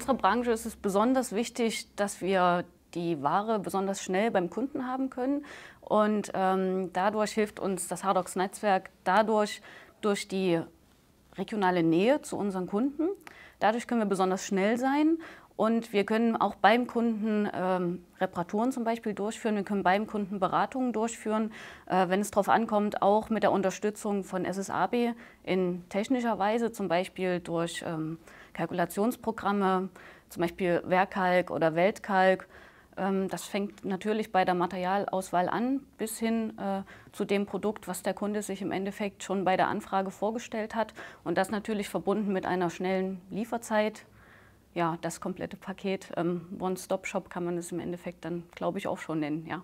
unserer Branche ist es besonders wichtig, dass wir die Ware besonders schnell beim Kunden haben können. Und ähm, dadurch hilft uns das Hardox Netzwerk dadurch durch die regionale Nähe zu unseren Kunden. Dadurch können wir besonders schnell sein und wir können auch beim Kunden ähm, Reparaturen zum Beispiel durchführen. Wir können beim Kunden Beratungen durchführen, äh, wenn es darauf ankommt, auch mit der Unterstützung von SSAB in technischer Weise, zum Beispiel durch ähm, Kalkulationsprogramme, zum Beispiel Werkkalk oder Weltkalk. Ähm, das fängt natürlich bei der Materialauswahl an, bis hin äh, zu dem Produkt, was der Kunde sich im Endeffekt schon bei der Anfrage vorgestellt hat. Und das natürlich verbunden mit einer schnellen Lieferzeit ja, das komplette Paket. Ähm, One-Stop-Shop kann man es im Endeffekt dann, glaube ich, auch schon nennen. Ja.